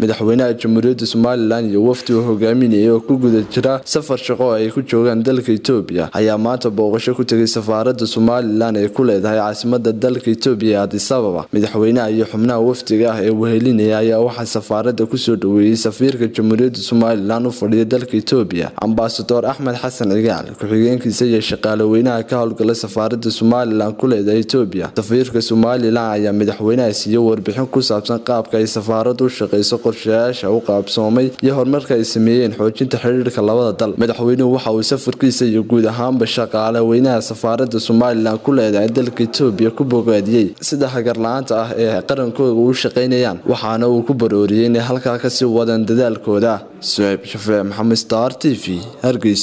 madaxweynaha jamhuuriyadda somalilan iyo wafdi uu hogaaminayay oo ku guda jira safar shaqo oo ay ku joogaan dalka etoobiya ayaa maanta booqasho ku tegay safaarada somalilan ay ku leedahay caasimada dalka etoobiya ee adisababa madaxweynaha iyo xubnaha wafdiga ah ee wehelinaya ayaa waxaa safaarada ku soo dhaweeyey safiirka jamhuuriyadda somalilan u fadhiya dalka etoobiya ambasador axmed xasan cigaal ku-xigeenkiisa iyo shaqaale weynaha ka howlgala safaarada somalilan ku leedahay etoobiya safiirka somalilan ayaa madaxweynaha siiye warbixin ku saabsan qaabka ay safaaradu u shaqeyso qorshayaasha u qaabsoomay iyo horumarka ay sameeyeen xoojinta xiriirka labada dal. Madaxweynuhu waxa uu safarkiisa iyo guud ahaanba shaqaale weynaha safaarada somalilan ku leedahay dalka etoobiya ku bogaadiyey sida hagarla-aanta ah ee qarankooda u shaqeynayaan waxaana uu ku barooriyey inay halkaa ka sii wadaan dadaalkooda. Suceyb shafee maxamed star t v hargeys